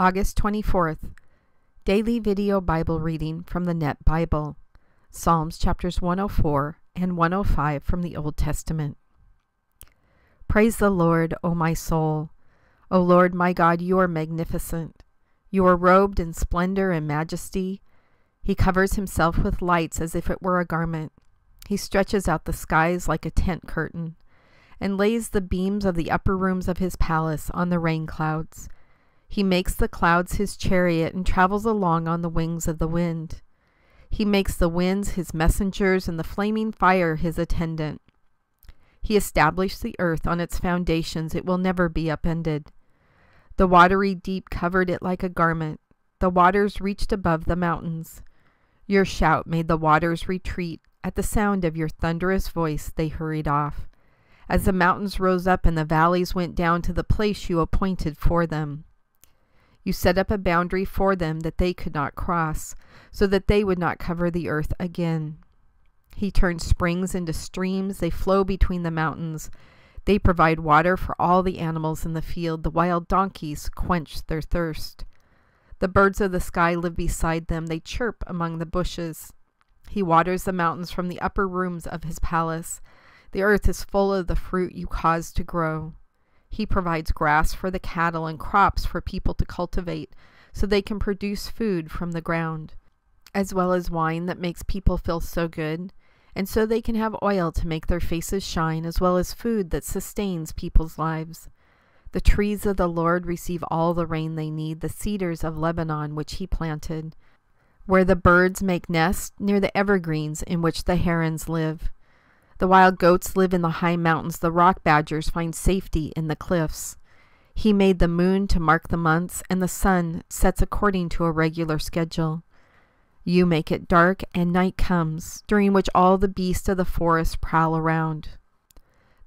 August 24th, Daily Video Bible Reading from the Net Bible, Psalms chapters 104 and 105 from the Old Testament. Praise the Lord, O my soul. O Lord my God, you are magnificent. You are robed in splendor and majesty. He covers himself with lights as if it were a garment. He stretches out the skies like a tent curtain, and lays the beams of the upper rooms of his palace on the rain clouds. He makes the clouds his chariot and travels along on the wings of the wind. He makes the winds his messengers and the flaming fire his attendant. He established the earth on its foundations, it will never be upended. The watery deep covered it like a garment. The waters reached above the mountains. Your shout made the waters retreat. At the sound of your thunderous voice, they hurried off. As the mountains rose up and the valleys went down to the place you appointed for them. You set up a boundary for them that they could not cross, so that they would not cover the earth again. He turns springs into streams, they flow between the mountains. They provide water for all the animals in the field. The wild donkeys quench their thirst. The birds of the sky live beside them, they chirp among the bushes. He waters the mountains from the upper rooms of his palace. The earth is full of the fruit you cause to grow. He provides grass for the cattle and crops for people to cultivate so they can produce food from the ground, as well as wine that makes people feel so good, and so they can have oil to make their faces shine, as well as food that sustains people's lives. The trees of the Lord receive all the rain they need, the cedars of Lebanon which he planted, where the birds make nests near the evergreens in which the herons live. The wild goats live in the high mountains. The rock badgers find safety in the cliffs. He made the moon to mark the months, and the sun sets according to a regular schedule. You make it dark, and night comes, during which all the beasts of the forest prowl around.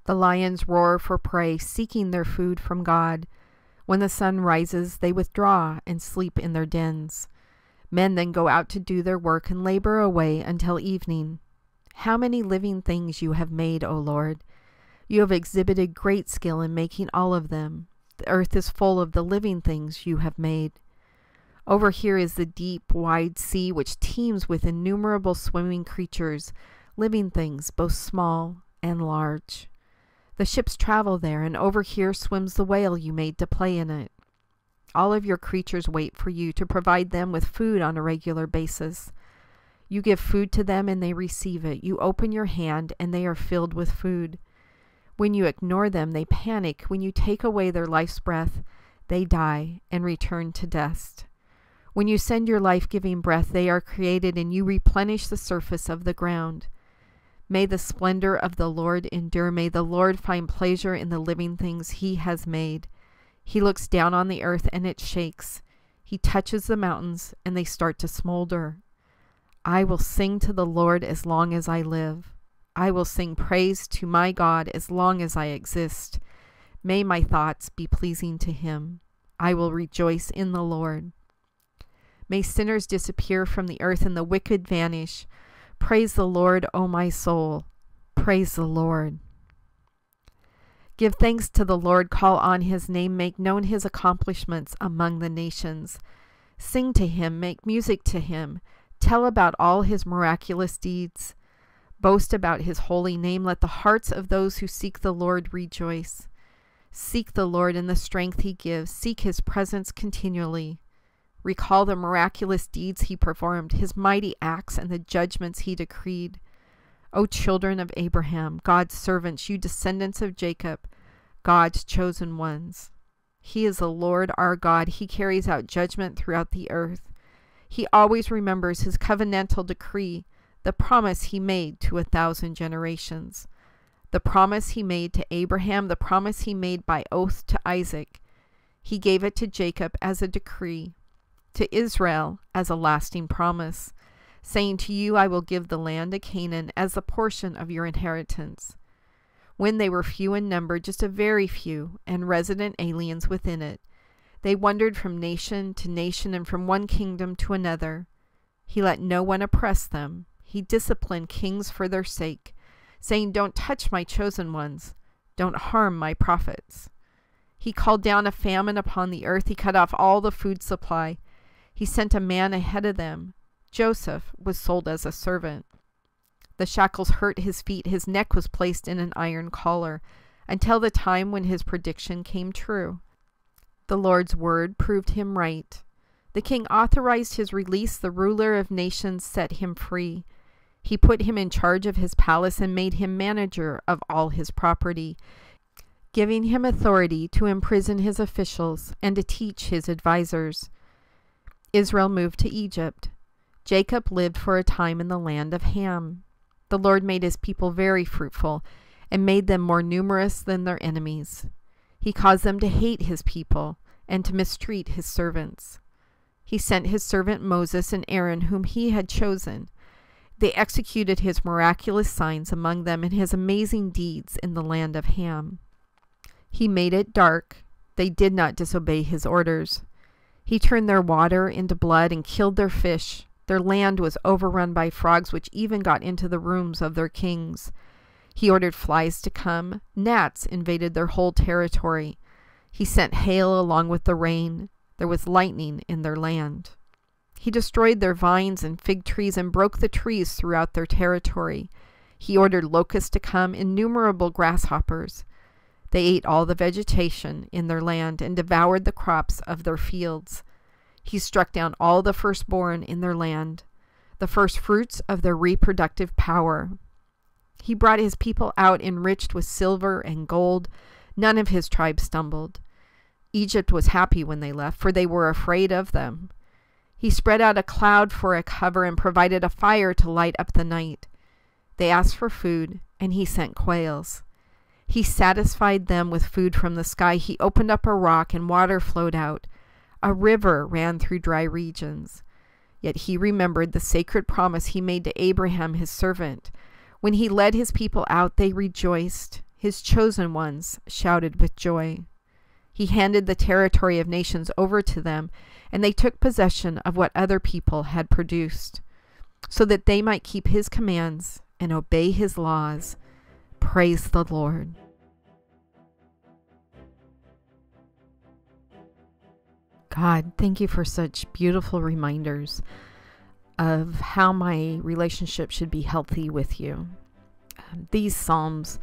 The lions roar for prey, seeking their food from God. When the sun rises, they withdraw and sleep in their dens. Men then go out to do their work and labor away until evening. How many living things you have made, O Lord! You have exhibited great skill in making all of them. The earth is full of the living things you have made. Over here is the deep, wide sea, which teems with innumerable swimming creatures, living things, both small and large. The ships travel there, and over here swims the whale you made to play in it. All of your creatures wait for you to provide them with food on a regular basis. You give food to them and they receive it. You open your hand and they are filled with food. When you ignore them, they panic. When you take away their life's breath, they die and return to dust. When you send your life giving breath, they are created and you replenish the surface of the ground. May the splendor of the Lord endure. May the Lord find pleasure in the living things he has made. He looks down on the earth and it shakes. He touches the mountains and they start to smolder. I will sing to the Lord as long as I live. I will sing praise to my God as long as I exist. May my thoughts be pleasing to him. I will rejoice in the Lord. May sinners disappear from the earth and the wicked vanish. Praise the Lord, O my soul. Praise the Lord. Give thanks to the Lord, call on his name, make known his accomplishments among the nations. Sing to him, make music to him. Tell about all his miraculous deeds. Boast about his holy name. Let the hearts of those who seek the Lord rejoice. Seek the Lord in the strength he gives. Seek his presence continually. Recall the miraculous deeds he performed, his mighty acts, and the judgments he decreed. O children of Abraham, God's servants, you descendants of Jacob, God's chosen ones. He is the Lord our God. He carries out judgment throughout the earth. He always remembers his covenantal decree, the promise he made to a thousand generations, the promise he made to Abraham, the promise he made by oath to Isaac. He gave it to Jacob as a decree, to Israel as a lasting promise, saying, To you I will give the land of Canaan as the portion of your inheritance. When they were few in number, just a very few, and resident aliens within it, they wandered from nation to nation and from one kingdom to another. He let no one oppress them. He disciplined kings for their sake, saying, Don't touch my chosen ones. Don't harm my prophets. He called down a famine upon the earth. He cut off all the food supply. He sent a man ahead of them. Joseph was sold as a servant. The shackles hurt his feet. His neck was placed in an iron collar until the time when his prediction came true. The Lord's word proved him right. The king authorized his release. The ruler of nations set him free. He put him in charge of his palace and made him manager of all his property, giving him authority to imprison his officials and to teach his advisers. Israel moved to Egypt. Jacob lived for a time in the land of Ham. The Lord made his people very fruitful and made them more numerous than their enemies. He caused them to hate his people and to mistreat his servants. He sent his servant Moses and Aaron, whom he had chosen. They executed his miraculous signs among them and his amazing deeds in the land of Ham. He made it dark. They did not disobey his orders. He turned their water into blood and killed their fish. Their land was overrun by frogs, which even got into the rooms of their kings. He ordered flies to come. Gnats invaded their whole territory. He sent hail along with the rain. There was lightning in their land. He destroyed their vines and fig trees and broke the trees throughout their territory. He ordered locusts to come, innumerable grasshoppers. They ate all the vegetation in their land and devoured the crops of their fields. He struck down all the firstborn in their land, the first fruits of their reproductive power. He brought his people out enriched with silver and gold. None of his tribe stumbled. Egypt was happy when they left, for they were afraid of them. He spread out a cloud for a cover and provided a fire to light up the night. They asked for food, and he sent quails. He satisfied them with food from the sky. He opened up a rock, and water flowed out. A river ran through dry regions. Yet he remembered the sacred promise he made to Abraham, his servant. When he led his people out, they rejoiced. His chosen ones shouted with joy. He handed the territory of nations over to them, and they took possession of what other people had produced, so that they might keep his commands and obey his laws. Praise the Lord. God, thank you for such beautiful reminders of how my relationship should be healthy with you. Um, these Psalms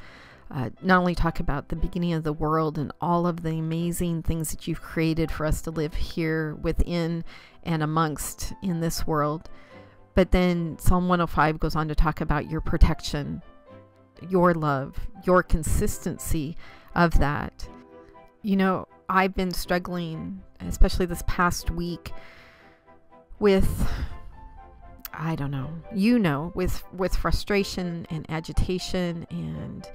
uh, not only talk about the beginning of the world and all of the amazing things that you've created for us to live here within and amongst in this world, but then Psalm 105 goes on to talk about your protection, your love, your consistency of that. You know, I've been struggling, especially this past week, with I don't know, you know, with with frustration and agitation and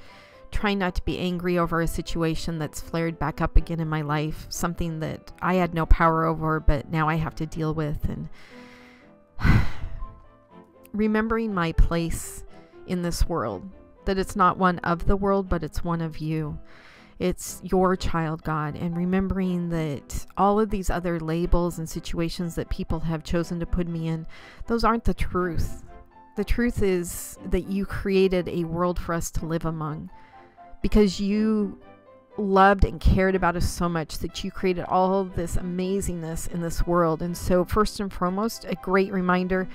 trying not to be angry over a situation that's flared back up again in my life, something that I had no power over, but now I have to deal with. And remembering my place in this world, that it's not one of the world, but it's one of you. It's your child, God, and remembering that all of these other labels and situations that people have chosen to put me in, those aren't the truth. The truth is that you created a world for us to live among because you loved and cared about us so much that you created all this amazingness in this world. And so, first and foremost, a great reminder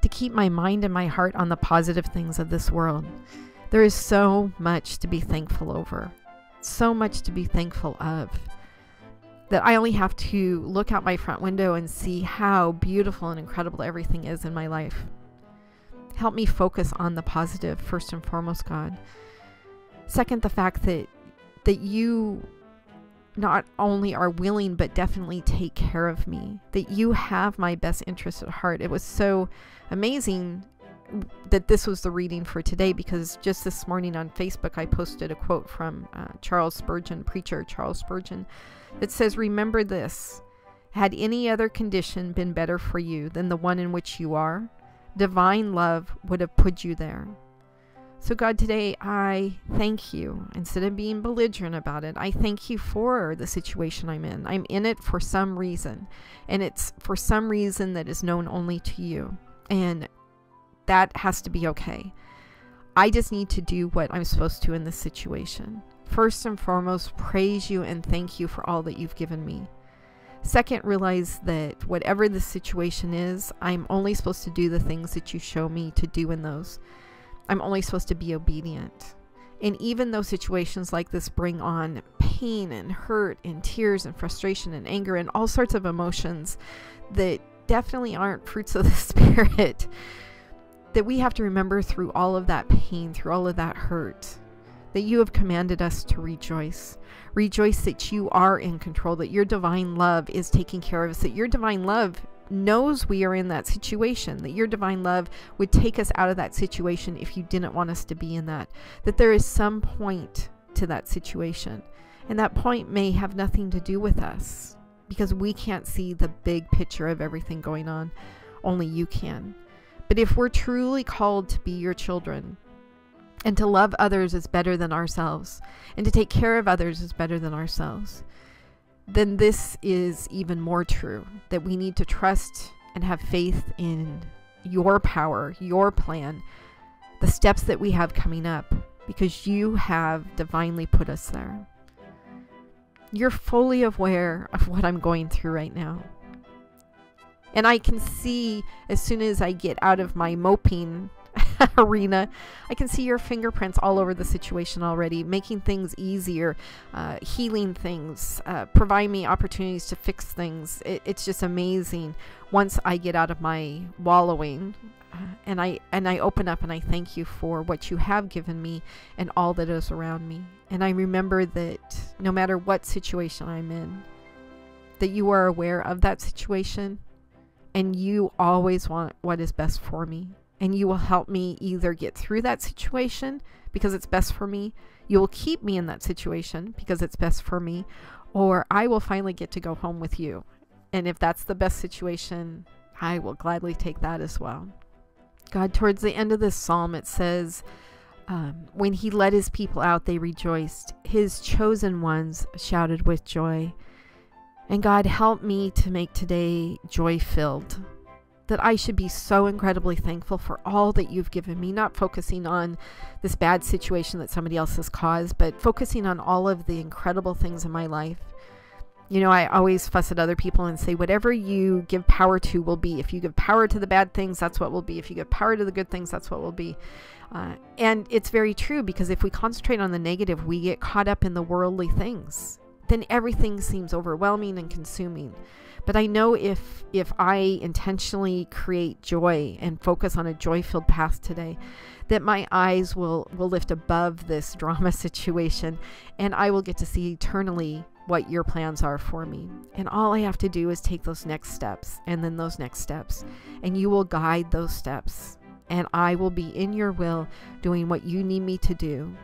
to keep my mind and my heart on the positive things of this world. There is so much to be thankful over, so much to be thankful of. That I only have to look out my front window and see how beautiful and incredible everything is in my life. Help me focus on the positive first and foremost, God. Second, the fact that that you not only are willing but definitely take care of me that you have my best interest at heart it was so amazing that this was the reading for today because just this morning on facebook i posted a quote from uh, charles spurgeon preacher charles spurgeon that says remember this had any other condition been better for you than the one in which you are divine love would have put you there so, God, today I thank you. Instead of being belligerent about it, I thank you for the situation I'm in. I'm in it for some reason, and it's for some reason that is known only to you. And that has to be okay. I just need to do what I'm supposed to in this situation. first and foremost, praise you and thank you for all that you've given me. Second, realize that whatever the situation is, I'm only supposed to do the things that you show me to do in those. I'm only supposed to be obedient. And even though situations like this bring on pain and hurt and tears and frustration and anger and all sorts of emotions that definitely aren't fruits of the Spirit, that we have to remember through all of that pain, through all of that hurt, that you have commanded us to rejoice. Rejoice that you are in control, that your divine love is taking care of us, that your divine love knows we are in that situation, that your divine love would take us out of that situation if you didn't want us to be in that, that there is some point to that situation. And that point may have nothing to do with us because we can't see the big picture of everything going on. Only you can. But if we're truly called to be your children, and to love others is better than ourselves, and to take care of others is better than ourselves, then this is even more true that we need to trust and have faith in your power, your plan, the steps that we have coming up, because you have divinely put us there. You're fully aware of what I'm going through right now. And I can see as soon as I get out of my moping arena, I can see your fingerprints all over the situation already, making things easier, uh, healing things, uh, providing me opportunities to fix things. It, it's just amazing once I get out of my wallowing. Uh, and I and I open up and I thank you for what you have given me and all that is around me. And I remember that no matter what situation I'm in, that you are aware of that situation and you always want what is best for me and you will help me either get through that situation because it's best for me, you will keep me in that situation because it's best for me, or I will finally get to go home with you. And if that's the best situation, I will gladly take that as well. God, towards the end of this psalm, it says, um, When he led his people out, they rejoiced. His chosen ones shouted with joy. And God, help me to make today joy filled that I should be so incredibly thankful for all that you've given me, not focusing on this bad situation that somebody else has caused, but focusing on all of the incredible things in my life. You know, I always fuss at other people and say, whatever you give power to will be. If you give power to the bad things, that's what will be. If you give power to the good things, that's what will be. Uh, and it's very true because if we concentrate on the negative, we get caught up in the worldly things. Then everything seems overwhelming and consuming. But I know if if I intentionally create joy and focus on a joy-filled path today, that my eyes will will lift above this drama situation and I will get to see eternally what your plans are for me. And all I have to do is take those next steps and then those next steps. And you will guide those steps. And I will be in your will doing what you need me to do.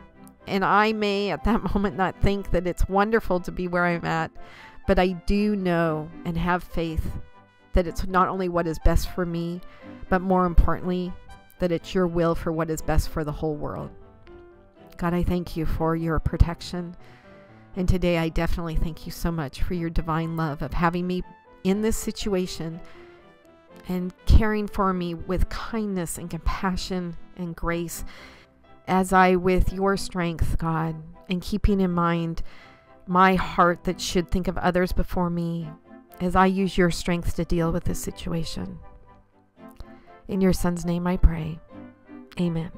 And I may at that moment not think that it's wonderful to be where I'm at, but I do know and have faith that it's not only what is best for me, but more importantly, that it's your will for what is best for the whole world. God, I thank you for your protection. And today I definitely thank you so much for your divine love of having me in this situation and caring for me with kindness and compassion and grace as I, with your strength, God, and keeping in mind my heart that should think of others before me as I use your strength to deal with this situation. In your son's name I pray. Amen.